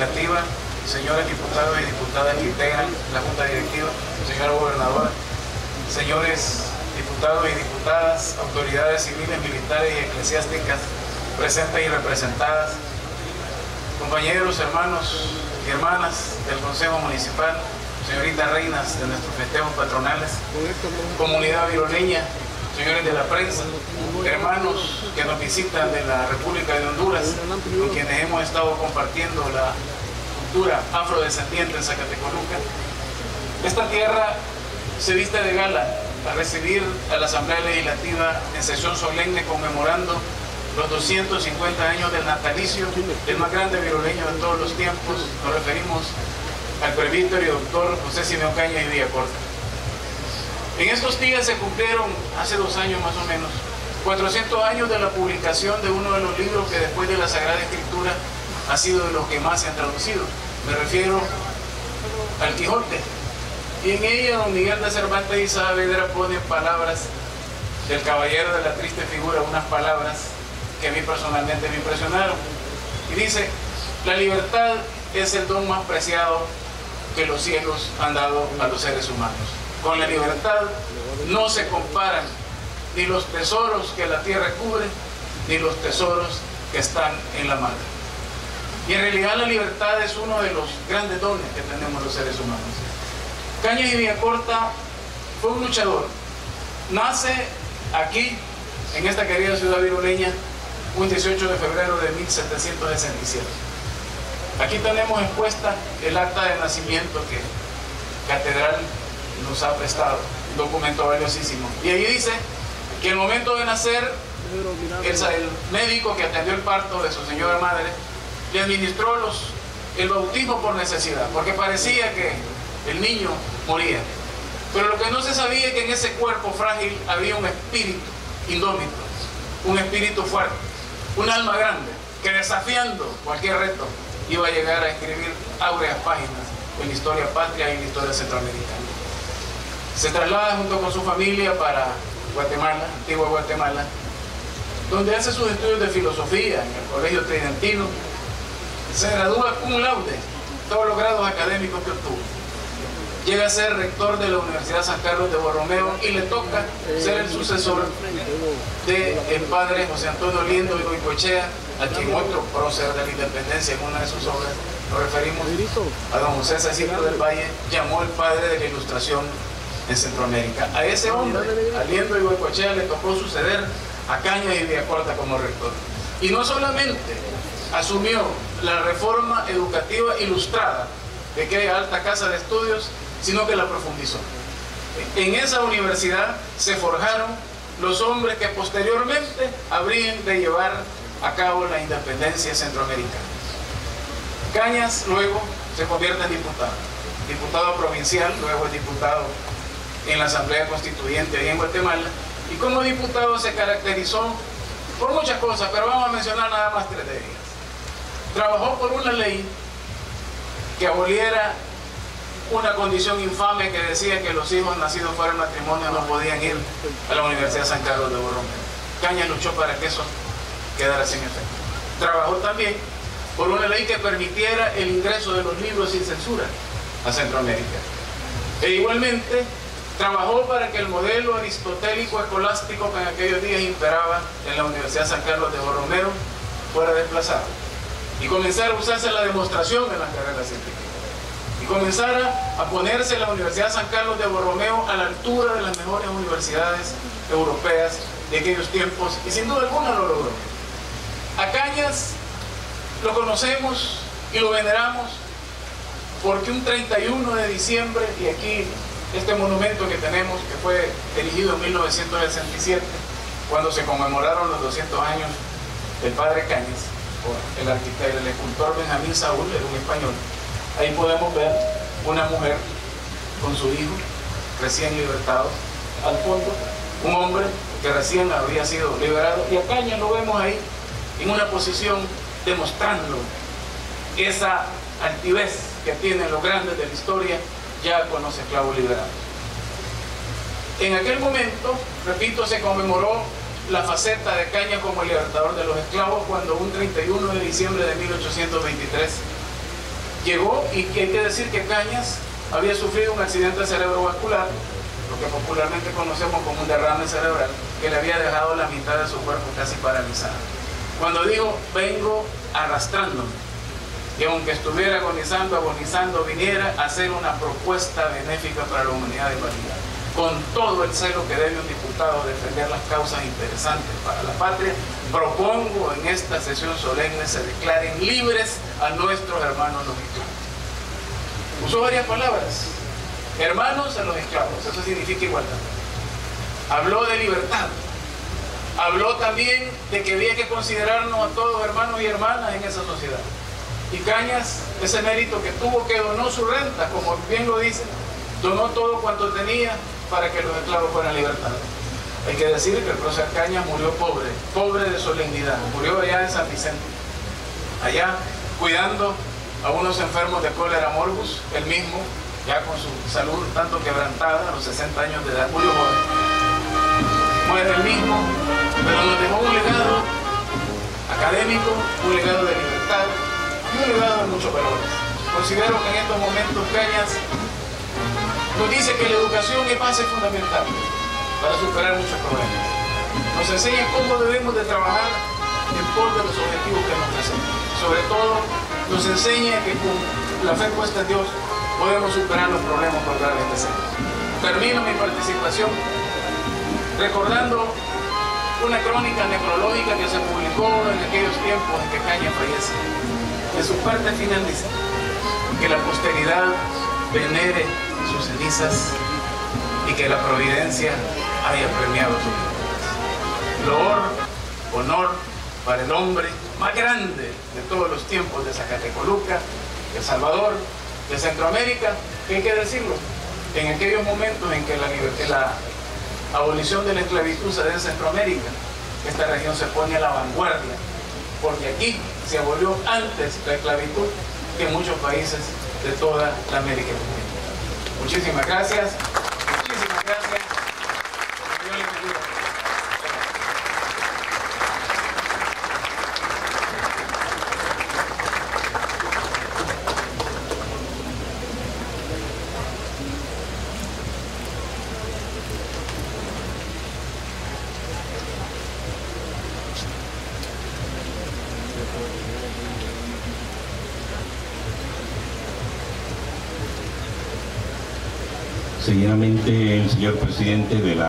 Señores diputados y diputadas que integran la Junta Directiva, señora gobernadora, señores diputados y diputadas, autoridades civiles, militares y eclesiásticas presentes y representadas, compañeros, hermanos y hermanas del Consejo Municipal, señoritas reinas de nuestros festejos patronales, comunidad viroleña, señores de la prensa, hermanos que nos visitan de la República de Honduras, con quienes hemos estado compartiendo la cultura afrodescendiente en Zacatecoluca. Esta tierra se viste de gala a recibir a la Asamblea Legislativa en sesión solemne conmemorando los 250 años del natalicio del más grande viroleño de todos los tiempos. Nos referimos al presbítero doctor José Simeón Caña y Villacorta. En estos días se cumplieron, hace dos años más o menos, 400 años de la publicación de uno de los libros que después de la Sagrada Escritura ha sido de los que más se han traducido. Me refiero al Quijote. Y en ella don Miguel de Cervantes y Saavedra pone palabras del caballero de la triste figura, unas palabras que a mí personalmente me impresionaron. Y dice, la libertad es el don más preciado que los cielos han dado a los seres humanos. Con la libertad no se comparan ni los tesoros que la tierra cubre, ni los tesoros que están en la madre. Y en realidad la libertad es uno de los grandes dones que tenemos los seres humanos. Cañas y Villacorta fue un luchador. Nace aquí, en esta querida ciudad viruleña, un 18 de febrero de 1767. Aquí tenemos expuesta el acta de nacimiento que Catedral nos ha prestado, un documento valiosísimo. Y ahí dice que el momento de nacer, el, médico que atendió el parto de su señora madre le administró los, el bautismo por necesidad, porque parecía que el niño moría. Pero lo que no se sabía es que en ese cuerpo frágil había un espíritu indómito, un espíritu fuerte, un alma grande, que desafiando cualquier reto iba a llegar a escribir áureas páginas en la historia patria y en la historia centroamericana. Se traslada junto con su familia para Guatemala, antigua Guatemala, donde hace sus estudios de filosofía en el Colegio Tridentino. Se gradúa cum laude, todos los grados académicos que obtuvo. Llega a ser rector de la Universidad San Carlos de Borromeo y le toca ser el sucesor del padre José Antonio Liendo y Goicoechea, a quien otro prócer de la independencia en una de sus obras, nos referimos a don José Cecilio del Valle, llamó el padre de la ilustración en Centroamérica. A ese hombre, Aliendo y Goicoechea, le tocó suceder a Caña y Villacorta como rector. Y no solamente asumió la reforma educativa ilustrada de aquella alta casa de estudios, sino que la profundizó. En esa universidad se forjaron los hombres que posteriormente habrían de llevar a cabo la independencia centroamericana. Cañas luego se convierte en diputado, diputado provincial, luego es diputado en la Asamblea Constituyente ahí en Guatemala, y como diputado se caracterizó por muchas cosas, pero vamos a mencionar nada más tres de ellas. Trabajó por una ley que aboliera una condición infame que decía que los hijos nacidos fuera del matrimonio no podían ir a la Universidad San Carlos de Borromeo. Caña luchó para que eso quedara sin efecto. Trabajó también por una ley que permitiera el ingreso de los libros sin censura a Centroamérica. E igualmente trabajó para que el modelo aristotélico escolástico que en aquellos días imperaba en la Universidad San Carlos de Borromeo fuera desplazado y comenzara a usarse la demostración en las carreras científicas y comenzara a ponerse la Universidad San Carlos de Borromeo a la altura de las mejores universidades europeas de aquellos tiempos y sin duda alguna lo logró. A Cañas lo conocemos y lo veneramos porque un 31 de diciembre, y aquí este monumento que tenemos, que fue erigido en 1967, cuando se conmemoraron los 200 años del padre por el arquitecto, el escultor Benjamín Saúl, era un español. Ahí podemos ver una mujer con su hijo recién libertado, al fondo, un hombre que recién habría sido liberado, y a Cañas lo vemos ahí en una posición demostrando esa altivez que tienen los grandes de la historia ya con los esclavos liberados. En aquel momento, repito, se conmemoró la faceta de Caña como libertador de los esclavos cuando un 31 de diciembre de 1823 llegó y hay que decir que Cañas había sufrido un accidente cerebrovascular, lo que popularmente conocemos como un derrame cerebral, que le había dejado la mitad de su cuerpo casi paralizado. Cuando dijo, vengo arrastrándome, que aunque estuviera agonizando, agonizando, viniera a hacer una propuesta benéfica para la humanidad de humanidad, con todo el celo que debe un diputado defender las causas interesantes para la patria, propongo en esta sesión solemne se declaren libres a nuestros hermanos los esclavos. Usó varias palabras. Hermanos a los esclavos, eso significa igualdad. Habló de libertad, habló también de que había que considerarnos a todos hermanos y hermanas en esa sociedad. Y Cañas, ese mérito que tuvo que donó su renta, como bien lo dice, donó todo cuanto tenía para que los esclavos fueran libertados. Hay que decir que el prócer Cañas murió pobre, pobre de solemnidad, murió allá en San Vicente, allá cuidando a unos enfermos de cólera morbus, él mismo, ya con su salud tanto quebrantada, a los 60 años de edad, murió joven muere el mismo, pero nos dejó un legado académico, un legado de y legado de muchos valores. Considero que en estos momentos Cañas nos dice que la educación es base fundamental para superar muchos problemas. Nos enseña cómo debemos de trabajar en pos de los objetivos que nos presentamos. Sobre todo, nos enseña que con la fe puesta en Dios podemos superar los problemas por graves que sean. Termino mi participación recordando una crónica necrológica que se publicó en aquellos tiempos en que Caña fallece. Su parte final dice que la posteridad venere sus cenizas y que la providencia haya premiado virtudes. Loor, honor para el hombre más grande de todos los tiempos de Zacatecoluca, de Salvador, de Centroamérica, que hay que decirlo, en aquellos momentos en que la, la abolición de la esclavitud se da en Centroamérica. Esta región se pone a la vanguardia, porque aquí se abolió antes la esclavitud que en muchos países de toda la América Latina. Muchísimas gracias. Muchísimas gracias. Seguidamente el señor presidente de la